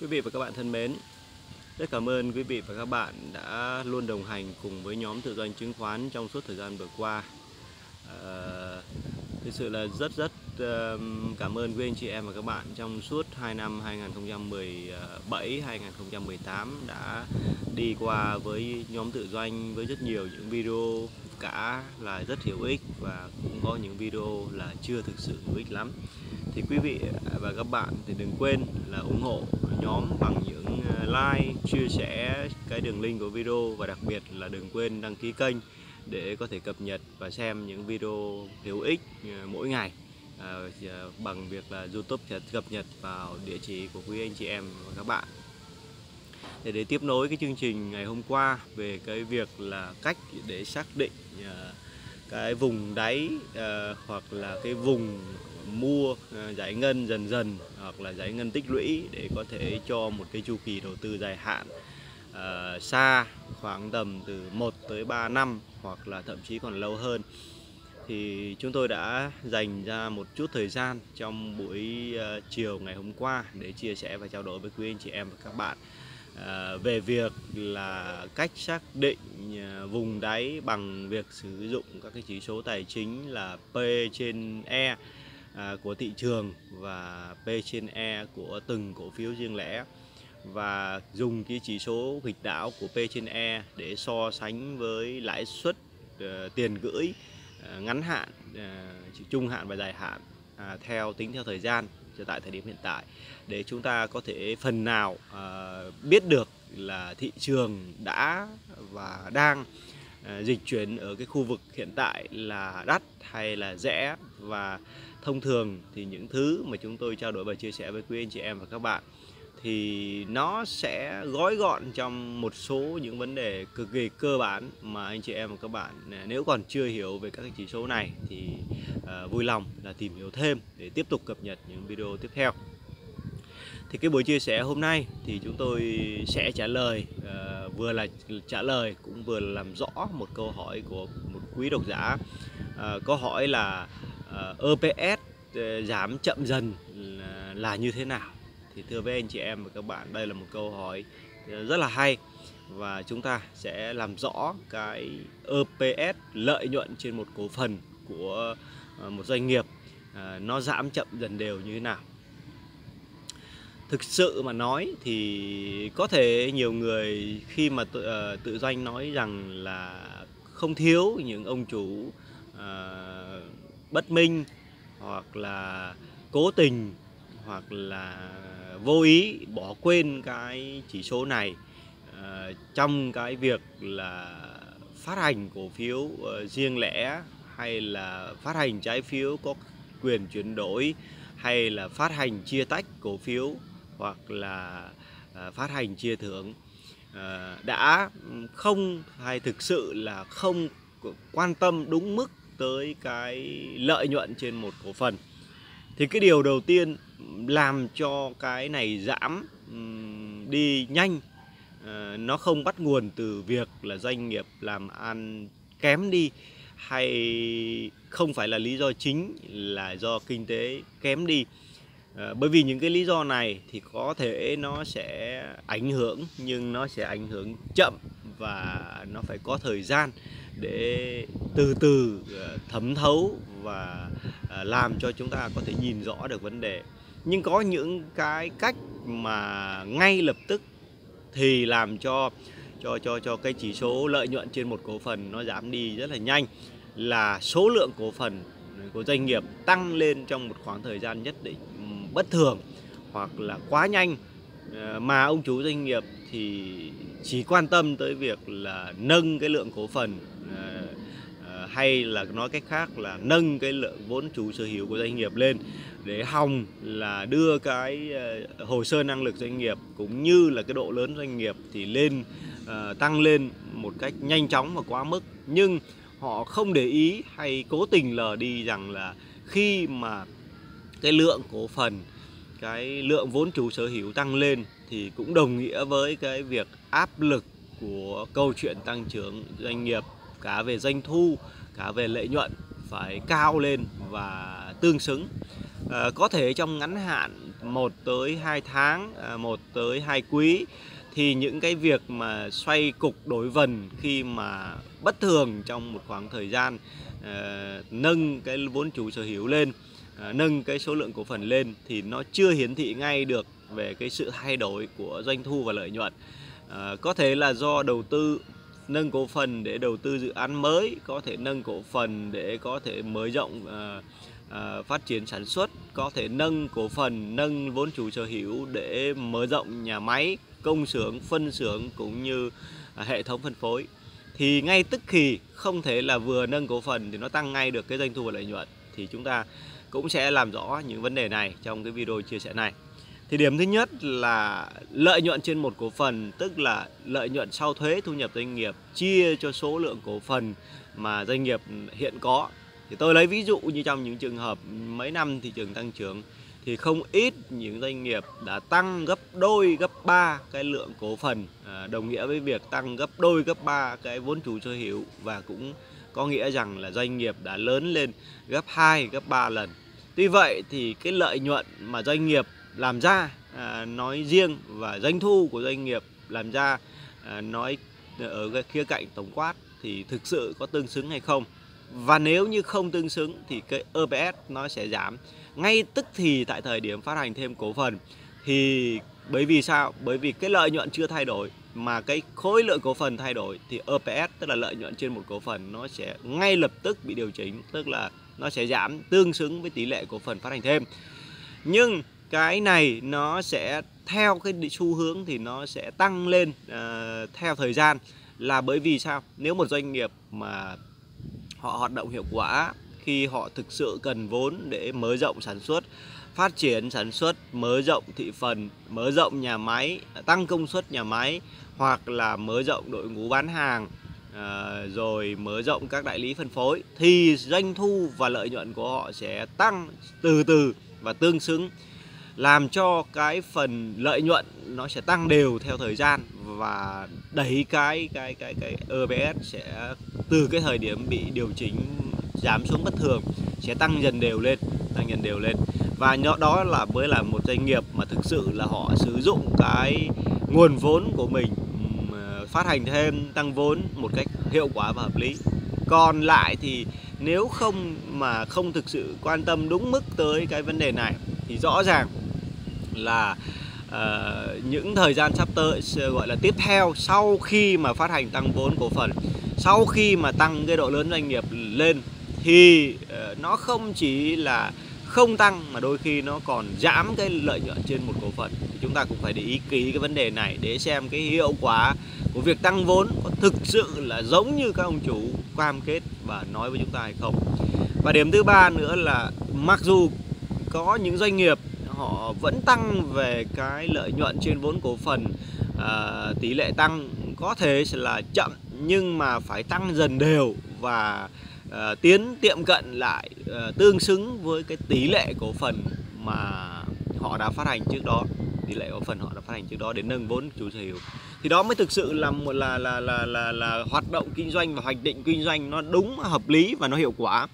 Quý vị và các bạn thân mến, rất cảm ơn quý vị và các bạn đã luôn đồng hành cùng với nhóm tự doanh chứng khoán trong suốt thời gian vừa qua. À, thực sự là rất rất cảm ơn quý anh chị em và các bạn trong suốt 2 năm 2017 2018 đã đi qua với nhóm tự doanh với rất nhiều những video cả là rất hữu ích và cũng có những video là chưa thực sự hữu ích lắm thì quý vị và các bạn thì đừng quên là ủng hộ nhóm bằng những à, like, chia sẻ cái đường link của video và đặc biệt là đừng quên đăng ký kênh để có thể cập nhật và xem những video hữu ích à, mỗi ngày à, bằng việc là YouTube sẽ cập nhật vào địa chỉ của quý anh chị em và các bạn. Để để tiếp nối cái chương trình ngày hôm qua về cái việc là cách để xác định cái vùng đáy hoặc là cái vùng mua à, giải ngân dần dần hoặc là giải ngân tích lũy để có thể cho một cái chu kỳ đầu tư dài hạn uh, xa khoảng tầm từ 1 tới 3 năm hoặc là thậm chí còn lâu hơn. Thì chúng tôi đã dành ra một chút thời gian trong buổi uh, chiều ngày hôm qua để chia sẻ và trao đổi với quý anh chị em và các bạn uh, về việc là cách xác định uh, vùng đáy bằng việc sử dụng các cái chỉ số tài chính là P trên E À, của thị trường và P trên E của từng cổ phiếu riêng lẻ và dùng cái chỉ số nghịch đảo của P trên E để so sánh với lãi suất à, tiền gửi à, ngắn hạn, trung hạn và dài hạn theo tính theo thời gian cho tại thời điểm hiện tại. Để chúng ta có thể phần nào biết được là thị trường đã và đang dịch chuyển ở cái khu vực hiện tại là đắt hay là rẻ và thông thường thì những thứ mà chúng tôi trao đổi và chia sẻ với quý anh chị em và các bạn thì nó sẽ gói gọn trong một số những vấn đề cực kỳ cơ bản mà anh chị em và các bạn à, nếu còn chưa hiểu về các cái chỉ số này thì uh, vui lòng là tìm hiểu thêm để tiếp tục cập nhật những video tiếp theo. Thì cái buổi chia sẻ hôm nay thì chúng tôi sẽ trả lời uh, vừa là trả lời cũng vừa là làm rõ một câu hỏi của một quý độc giả. Uh, câu hỏi là Ờ, EPS ờ, giảm chậm dần ừ, là như thế nào? Thì thưa với anh chị em và các bạn đây là một câu hỏi ờ, rất là hay. Và chúng ta sẽ làm rõ cái EPS lợi nhuận trên một cổ phần của một doanh nghiệp nó giảm chậm dần đều như thế nào? Thực sự mà nói thì có thể nhiều người khi mà tự, uh, tự doanh nói rằng là không thiếu những ông chủ uh, bất minh hoặc là cố tình hoặc là vô ý bỏ quên cái chỉ số này uh, trong cái việc là phát hành cổ phiếu uh, riêng lẻ hay là phát hành trái phiếu có quyền chuyển đổi hay là phát hành chia tách cổ phiếu hoặc là uh, phát hành chia thưởng đã không hay thực sự là không quan tâm đúng mức tới cái lợi nhuận trên một cổ phần. Thì cái điều đầu tiên làm cho cái này giảm đi nhanh ờ, nó không bắt nguồn từ việc là doanh nghiệp làm ăn kém đi hay không phải là lý do chính là do kinh tế kém đi. Ờ, bởi vì những cái lý do này thì có thể nó sẽ ảnh hưởng, nhưng nó sẽ ảnh hưởng chậm và nó phải có thời gian để từ từ ờ, thấm thấu và ờ, làm cho chúng ta có thể nhìn rõ được vấn đề. Nhưng có những cái cách mà ngay lập tức thì làm cho cho cho cho cái chỉ số lợi nhuận trên một cổ phần nó giảm đi rất là nhanh, là số lượng cổ phần của doanh nghiệp tăng lên trong một khoảng thời gian nhất định bất thường hoặc là quá nhanh. Ờ, mà ông chủ doanh nghiệp thì chỉ quan tâm tới việc là nâng cái lượng cổ phần ờ, ờ, hay là nói cách khác là nâng cái lượng vốn chủ sở hữu của doanh nghiệp lên để hòng là đưa cái hồ sơ năng lực doanh nghiệp cũng như là cái độ lớn doanh nghiệp thì lên tăng lên một cách nhanh chóng và quá mức. Nhưng họ không để ý hay cố tình lờ đi rằng là khi mà cái lượng cổ phần cái lượng vốn chủ sở hữu tăng lên thì cũng đồng nghĩa với cái việc áp lực của câu chuyện tăng trưởng doanh nghiệp cả về doanh thu cả về lợi nhuận phải cao lên và tương xứng. À, có thể trong ngắn hạn 1 tới 2 tháng, à, 1 tới 2 quý thì những cái việc mà xoay cục đổi vần khi mà bất thường trong một khoảng thời gian uh, nâng cái vốn chủ sở hữu lên À, nâng cái số lượng cổ phần lên thì nó chưa hiển thị ngay được về cái sự thay đổi của doanh thu và lợi nhuận. À, có thể là do đầu tư nâng cổ phần để đầu tư dự án mới có thể nâng cổ phần để có thể mở rộng à, à, phát triển sản xuất có thể nâng cổ phần nâng vốn chủ sở hữu để mở rộng nhà máy công xưởng phân xưởng cũng như à, hệ thống phân phối. Thì ngay tức thì không thể là vừa nâng cổ phần thì nó tăng ngay được cái doanh thu và lợi nhuận. Thì chúng ta cũng sẽ làm rõ những vấn đề này trong cái video chia sẻ này. Thì điểm thứ nhất là lợi nhuận trên một cổ phần, tức là lợi nhuận sau thuế thu nhập doanh nghiệp, chia cho số lượng cổ phần mà doanh nghiệp hiện có. Thì tôi lấy ví dụ như trong những trường hợp mấy năm thị trường tăng trưởng, thì không ít những doanh nghiệp đã tăng gấp đôi, gấp ba cái lượng cổ phần à, đồng nghĩa với việc tăng gấp đôi, gấp ba cái vốn chủ sở hữu và cũng có nghĩa rằng là doanh nghiệp đã lớn lên gấp 2 gấp 3 lần. Tuy vậy thì cái lợi nhuận mà doanh nghiệp làm ra à, nói riêng và doanh thu của doanh nghiệp làm ra à, nói ở cái khía cạnh tổng quát thì thực sự có tương xứng hay không? Và nếu như không tương xứng thì cái EPS nó sẽ giảm. Ngay tức thì tại thời điểm phát hành thêm cổ phần thì bởi vì sao? Bởi vì cái lợi nhuận chưa thay đổi mà cái khối lượng cổ phần thay đổi thì EPS tức là lợi nhuận trên một cổ phần nó sẽ ngay lập tức bị điều chỉnh tức là nó sẽ giảm tương xứng với tỷ lệ cổ phần phát hành thêm. Nhưng cái này nó sẽ theo cái xu hướng thì nó sẽ tăng lên uh, theo thời gian. Là bởi vì sao? Nếu một doanh nghiệp mà họ hoạt động hiệu quả khi họ thực sự cần vốn để mở rộng sản xuất phát triển sản xuất, mở rộng thị phần, mở rộng nhà máy, tăng công suất nhà máy, hoặc là mở rộng đội ngũ bán hàng ờ, rồi mở rộng các đại lý phân phối, thì doanh thu và lợi nhuận của họ sẽ tăng từ từ và tương xứng, làm cho cái phần lợi nhuận nó sẽ tăng đều theo thời gian và đẩy cái cái cái cái EPS sẽ từ cái thời điểm bị điều chỉnh giảm xuống bất thường sẽ tăng dần đều lên, tăng dần đều lên và đó là mới là một doanh nghiệp mà thực sự là họ sử dụng cái nguồn vốn của mình ờ, phát hành thêm tăng vốn một cách hiệu quả và hợp lý. Còn lại thì nếu không mà không thực sự quan tâm đúng mức tới cái vấn đề này thì rõ ràng là uh, những thời gian sắp tới gọi là tiếp theo sau khi mà phát hành tăng vốn cổ phần sau khi mà tăng cái độ lớn doanh nghiệp lên thì uh, nó không chỉ là không tăng mà đôi khi nó còn giảm cái lợi nhuận trên một cổ phần. Thì chúng ta cũng phải để ý kỹ cái vấn đề này để xem cái hiệu quả của việc tăng vốn có thực sự là giống như các ông chủ cam kết và nói với chúng ta hay không. Và điểm thứ ba nữa là mặc dù có những doanh nghiệp họ vẫn tăng về cái lợi nhuận trên vốn cổ phần à, tỷ lệ tăng có thể là chậm nhưng mà phải tăng dần đều và Ờ, tiến tiệm cận lại ờ, tương xứng với cái tỷ lệ cổ phần mà họ đã phát hành trước đó. Tỷ lệ cổ phần họ đã phát hành trước đó để nâng vốn chủ sở hữu. Thì đó mới thực sự là một, là là là là là hoạt động kinh doanh và hoạch định kinh doanh nó đúng, hợp lý và nó hiệu quả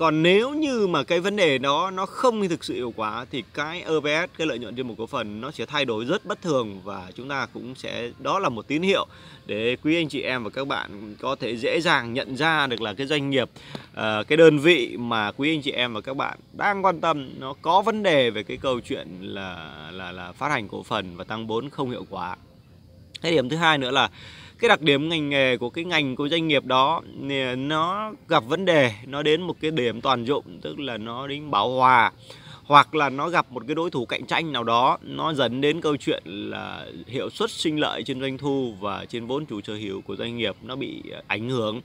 còn nếu như mà cái vấn đề đó nó không thực sự hiệu quả thì cái EPS cái lợi nhuận trên một cổ phần nó sẽ thay đổi rất bất thường và chúng ta cũng sẽ, đó là một tín hiệu để quý anh chị em và các bạn có thể dễ dàng nhận ra được là cái doanh nghiệp ờ, cái đơn vị mà quý anh chị em và các bạn đang quan tâm nó có vấn đề về cái câu chuyện là là là phát hành cổ phần và tăng vốn không hiệu quả. Cái điểm thứ hai nữa là cái đặc điểm ngành nghề của cái ngành, của doanh nghiệp đó nó gặp vấn đề, nó đến một cái điểm toàn dụng, tức là nó đến bảo hòa, hoặc là nó gặp một cái đối thủ cạnh tranh nào đó, nó dẫn đến câu chuyện là hiệu suất sinh lợi trên doanh thu và trên vốn chủ sở hữu của doanh nghiệp nó bị à, ảnh hưởng.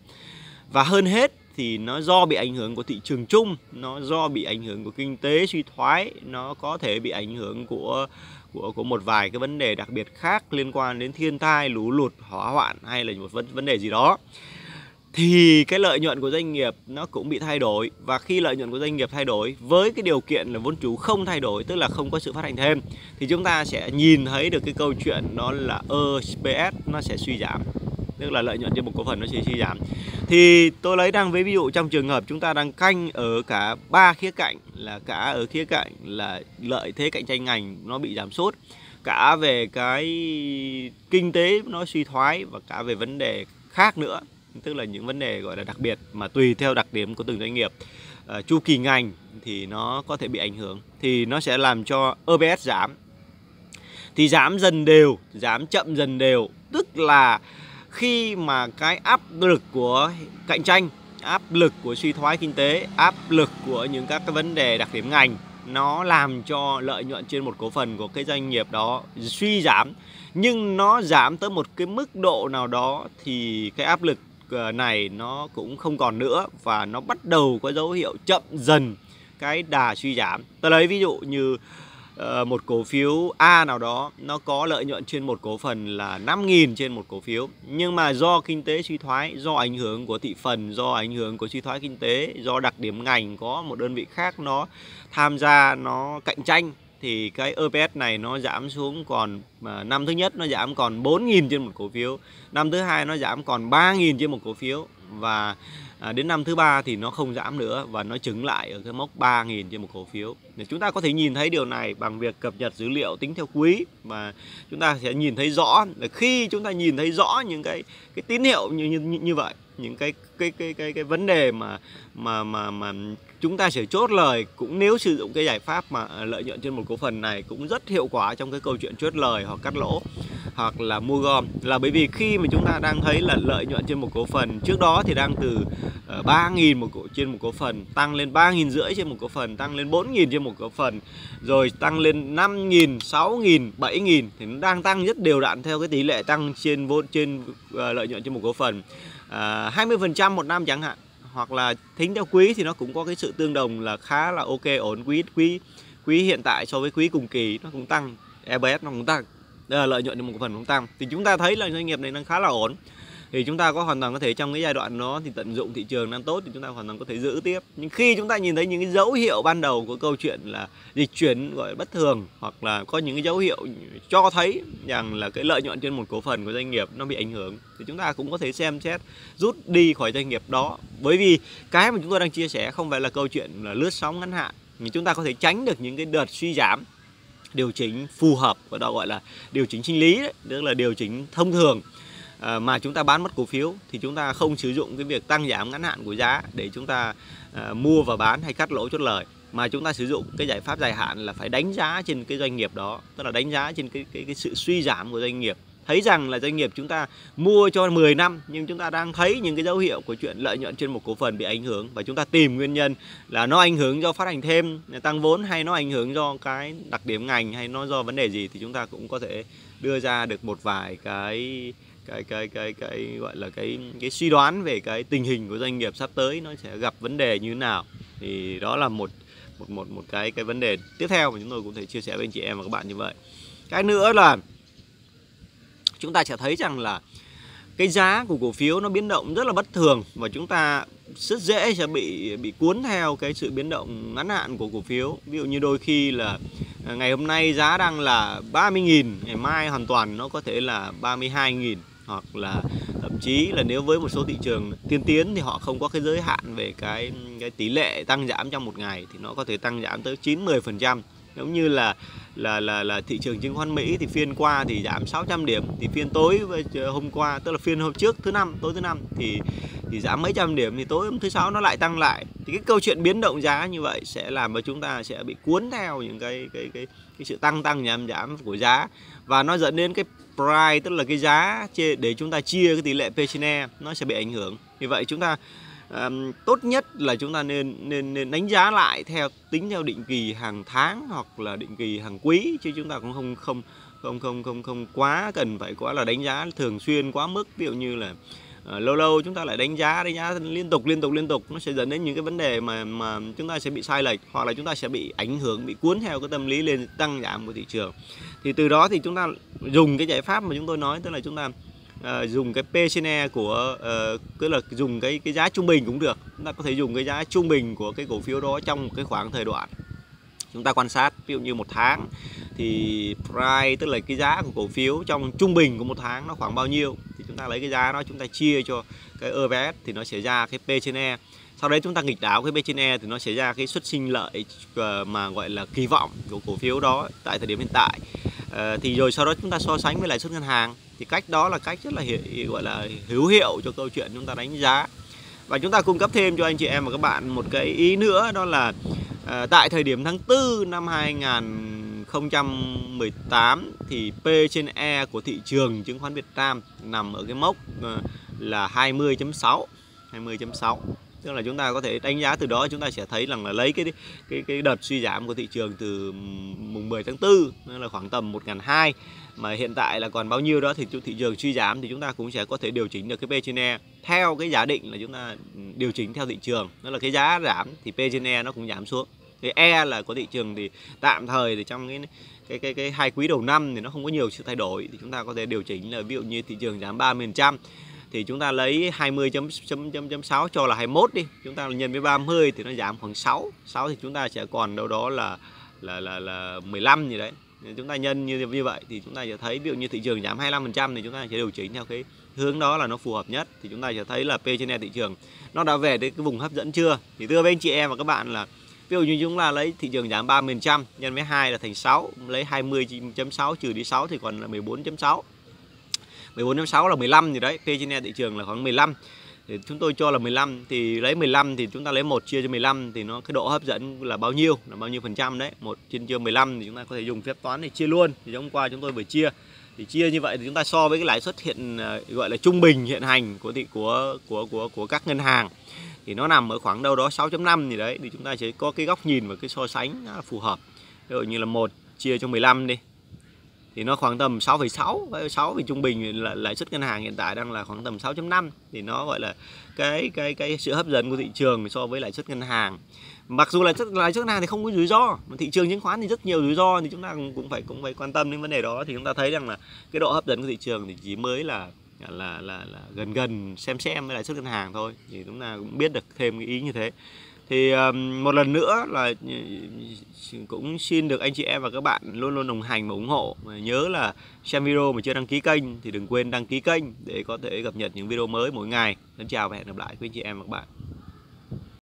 Và hơn hết thì nó do bị ảnh hưởng của thị trường chung, nó do bị ảnh hưởng của kinh tế suy thoái, nó có thể bị ảnh hưởng của của có một vài cái vấn đề đặc biệt khác liên quan đến thiên tai, lũ lụt, hỏa hoạn hay là một vấn vấn đề gì đó. Thì cái lợi nhuận của doanh nghiệp nó cũng bị thay đổi. Và khi lợi nhuận của doanh nghiệp thay đổi, với cái điều kiện là vốn chủ không thay đổi, tức là không có sự phát hành thêm, thì chúng ta sẽ nhìn thấy được cái câu chuyện đó là EPS nó sẽ suy giảm. Tức là lợi nhuận trên một cổ phần nó sẽ suy giảm thì tôi lấy đang với ví dụ trong trường hợp chúng ta đang canh ở cả ba khía cạnh là cả ở khía cạnh là lợi thế cạnh tranh ngành nó bị giảm sút cả về cái kinh tế nó suy thoái và cả về vấn đề khác nữa tức là những vấn đề gọi là đặc biệt mà tùy theo đặc điểm của từng doanh nghiệp. À, chu kỳ ngành thì nó có thể bị ảnh hưởng thì nó sẽ làm cho OBS giảm. Thì giảm dần đều giảm chậm dần đều tức là khi mà cái áp lực của cạnh tranh, áp lực của suy thoái kinh tế, áp lực của những các cái vấn đề đặc điểm ngành, nó làm cho lợi nhuận trên một cổ phần của cái doanh nghiệp đó suy giảm nhưng nó giảm tới một cái mức độ nào đó thì cái áp lực ờ, này nó cũng không còn nữa và nó bắt đầu có dấu hiệu chậm dần cái đà suy giảm. Tôi lấy ví dụ như Ờ, một cổ phiếu A nào đó, nó có lợi nhuận trên một cổ phần là 5.000 trên một cổ phiếu. Nhưng mà do kinh tế suy thoái, do ảnh hưởng của thị phần, do ảnh hưởng của suy thoái kinh tế, do đặc điểm ngành có một đơn vị khác nó tham gia, nó cạnh tranh thì cái EPS này nó giảm xuống còn năm thứ nhất nó giảm còn 4.000 trên một cổ phiếu năm thứ hai nó giảm còn 3.000 trên một cổ phiếu và à, đến năm thứ ba thì nó không giảm nữa và nó chứng lại ở cái mốc 3.000 trên một cổ phiếu. Để chúng ta có thể nhìn thấy điều này bằng việc cập nhật dữ liệu tính theo quý và chúng ta sẽ nhìn thấy rõ là khi chúng ta nhìn thấy rõ những cái cái tín hiệu như như như vậy những cái cái cái cái cái vấn đề mà mà mà mà chúng ta sẽ chốt lời cũng nếu sử dụng cái giải pháp mà à, lợi nhuận trên một cổ phần này cũng rất hiệu quả trong cái câu chuyện chốt lời hoặc cắt lỗ hoặc là mua gom. Là bởi vì khi mà chúng ta đang thấy là lợi nhuận trên một cổ phần trước đó thì đang từ ờ, 3.000 một cổ trên một cổ phần tăng lên 3.000 rưỡi trên một cổ phần tăng lên 4.000 trên một cổ phần rồi tăng lên 5.000 6.000 7.000 thì nó đang tăng rất đều đặn theo cái tỷ lệ tăng trên vốn trên uh, lợi nhuận trên một cổ phần. À, uh, 20% một năm chẳng hạn. Hoặc là tính theo quý thì nó cũng có cái sự tương đồng là khá là ok ổn. Quý quý quý hiện tại so với quý cùng kỳ nó cũng tăng. EPS nó cũng tăng. Là lợi nhuận trên một cổ phần cũng tăng. Thì chúng ta thấy là doanh nghiệp này đang khá là ổn thì chúng ta có hoàn toàn có thể trong cái giai đoạn đó thì tận dụng thị trường đang tốt thì chúng ta hoàn toàn có thể giữ tiếp. Nhưng khi chúng ta nhìn thấy những cái dấu hiệu ban đầu của câu chuyện là dịch chuyển gọi là bất thường hoặc là có những cái dấu hiệu cho thấy rằng là cái lợi nhuận trên một cổ phần của doanh nghiệp nó bị ảnh hưởng thì chúng ta cũng có thể xem xét rút đi khỏi doanh nghiệp đó. Bởi vì cái mà chúng tôi đang chia sẻ không phải là câu chuyện là lướt sóng ngắn hạn nhưng chúng ta có thể tránh được những cái đợt suy giảm điều chỉnh phù hợp và đó gọi là điều chỉnh sinh lý đấy, tức là điều chỉnh thông thường. Ờ, mà chúng ta bán mất cổ phiếu thì chúng ta không sử dụng cái việc tăng giảm ngắn hạn của giá để chúng ta ờ, mua và bán hay cắt lỗ chốt lời. Mà chúng ta sử dụng cái giải pháp dài hạn là phải đánh giá trên cái doanh nghiệp đó tức là đánh giá trên cái cái, cái sự suy giảm của doanh nghiệp. Thấy rằng là doanh nghiệp chúng ta mua cho 10 năm nhưng chúng ta đang thấy những cái dấu hiệu của chuyện lợi nhuận trên một cổ phần bị ảnh hưởng và chúng ta tìm nguyên nhân là nó ảnh hưởng do phát hành thêm tăng vốn hay nó ảnh hưởng do cái đặc điểm ngành hay nó do vấn đề gì thì chúng ta cũng có thể đưa ra được một vài cái cái cái cái cái, gọi là cái cái suy đoán về cái tình hình của doanh nghiệp sắp tới nó sẽ gặp vấn đề như thế nào. Thì đó là một một một một cái cái vấn đề tiếp theo mà chúng tôi cũng thể chia sẻ với anh chị em và các bạn như vậy. Cái nữa là chúng ta sẽ thấy rằng là cái giá của cổ phiếu nó biến động rất là bất thường và chúng ta rất dễ sẽ bị bị cuốn theo cái sự biến động ngắn hạn của cổ phiếu. Ví dụ như đôi khi là à, ngày hôm nay giá đang là 30.000 ngày mai hoàn toàn nó có thể là 32.000 hoặc là thậm chí là nếu với một số thị trường tiên tiến thì họ không có cái giới hạn về cái cái tỷ lệ tăng giảm trong một ngày thì nó có thể tăng giảm tới 9 10% giống như là là là là thị trường chứng khoán Mỹ thì phiên qua thì giảm 600 điểm, thì phiên tối ờ, hôm qua, tức là phiên hôm trước thứ năm, tối thứ năm thì thì giảm mấy trăm điểm thì tối hôm thứ sáu nó lại tăng lại. Thì cái câu chuyện biến động giá như vậy sẽ làm cho chúng ta sẽ bị cuốn theo những cái cái cái cái sự tăng tăng, giảm giảm của giá. Và nó dẫn đến cái price tức là cái giá để chúng ta chia cái tỷ lệ P/E nó sẽ bị ảnh hưởng. Vì vậy chúng ta um, tốt nhất là chúng ta nên nên nên đánh giá lại theo tính theo định kỳ hàng tháng hoặc là định kỳ hàng quý chứ chúng ta cũng không không không không không không quá cần phải quá là đánh giá thường xuyên quá mức. Ví dụ như là Ờ, lâu lâu chúng ta lại đánh giá đánh giá liên tục liên tục liên tục. Nó sẽ dẫn đến những cái vấn đề mà mà chúng ta sẽ bị sai lệch hoặc là chúng ta sẽ bị ảnh hưởng bị cuốn theo cái tâm lý lên tăng giảm của thị trường. Thì từ đó thì chúng ta dùng cái giải pháp mà chúng tôi nói tức là chúng ta uh, dùng cái P E của uh, tức là dùng cái cái giá trung bình cũng được. Chúng ta có thể dùng cái giá trung bình của cái cổ phiếu đó trong một cái khoảng thời đoạn. Chúng ta quan sát ví dụ như một tháng thì price tức là cái giá của cổ phiếu trong trung bình của một tháng nó khoảng bao nhiêu chúng ta lấy cái giá đó chúng ta chia cho cái EPS thì nó sẽ ra cái P trên E. Sau đấy chúng ta nghịch đảo cái P trên E thì nó sẽ ra cái xuất sinh lợi ờ, mà gọi là kỳ vọng của cổ phiếu đó tại thời điểm hiện tại. À, thì rồi sau đó chúng ta so sánh với lãi suất ngân hàng thì cách đó là cách rất là hiệu, gọi là hữu hiệu cho câu chuyện chúng ta đánh giá. Và chúng ta cung cấp thêm cho anh chị em và các bạn một cái ý nữa đó là à, tại thời điểm tháng 4 năm 2018 thì P trên E của thị trường chứng khoán Việt Nam nằm ở cái mốc ờ, là 20.6 20.6 tức là chúng ta có thể đánh giá từ đó, chúng ta sẽ thấy rằng là lấy cái cái cái đợt suy giảm của thị trường từ mùng 10 tháng 4 nên là khoảng tầm 1.200 mà hiện tại là còn bao nhiêu đó thì thị trường suy giảm thì chúng ta cũng sẽ có thể điều chỉnh được cái P trên E. Theo cái giả định là chúng ta ừ, điều chỉnh theo thị trường, đó là cái giá giảm thì P trên E nó cũng giảm xuống cái E là của thị trường thì tạm thời thì trong cái cái cái cái hai quý đầu năm thì nó không có nhiều sự thay đổi. Thì chúng ta có thể điều chỉnh là ví dụ như thị trường giảm 30% thì chúng ta lấy 20 chấm chấm chấm 6 cho là 21 đi. Chúng ta nhân với 30 thì nó giảm khoảng 6 6 thì chúng ta sẽ còn đâu đó là là là là 15 gì đấy. Chúng ta nhân như như vậy thì chúng ta sẽ thấy ví dụ như thị trường giảm 25% thì chúng ta sẽ điều chỉnh theo cái hướng đó là nó phù hợp nhất. Thì chúng ta sẽ thấy là P trên E thị trường nó đã về đến cái vùng hấp dẫn chưa? Thì thưa với anh chị em và các bạn là ví dụ như chúng ta lấy thị trường giảm 30% nhân với 2 là thành 6 lấy 20.6 trừ đi 6 thì còn là 14.6 14.6 là 15 gì đấy P trên E thị trường là khoảng 15 thì chúng tôi cho là 15 thì lấy 15 thì chúng ta lấy 1 chia cho 15 thì nó, cái độ hấp dẫn là bao nhiêu, là bao nhiêu phần trăm đấy. 1 trên chia 15 thì chúng ta có thể dùng phép toán để chia luôn. Thì hôm qua chúng tôi vừa chia thì chia như vậy thì chúng ta so với cái lãi suất hiện ờ, gọi là trung bình hiện hành của thị, của của của của các ngân hàng, thì nó nằm ở khoảng đâu đó 6.5 gì đấy, thì chúng ta sẽ có cái góc nhìn và cái so sánh à, phù hợp. Ví dụ như là một chia cho 15 đi thì nó khoảng tầm 6,6 6 vì trung bình là lãi suất ngân hàng hiện tại đang là khoảng tầm 6.5 thì nó gọi là cái cái cái sự hấp dẫn của thị trường so với lãi suất ngân hàng. Mặc dù là suất lãi suất ngân hàng thì không có rủi ro mà thị trường chứng khoán thì rất nhiều rủi ro thì chúng ta cũng phải cũng phải quan tâm đến vấn đề đó. Thì chúng ta thấy rằng là cái độ hấp dẫn của thị trường thì chỉ mới là là là, là gần gần xem xem với lãi suất ngân hàng thôi. Thì chúng ta cũng biết được thêm cái ý như thế thì một lần nữa là cũng xin được anh chị em và các bạn luôn luôn đồng hành và ủng hộ. Và nhớ là xem video mà chưa đăng ký kênh thì đừng quên đăng ký kênh để có thể cập nhật những video mới mỗi ngày. Xin chào và hẹn gặp lại quý anh chị em và các bạn.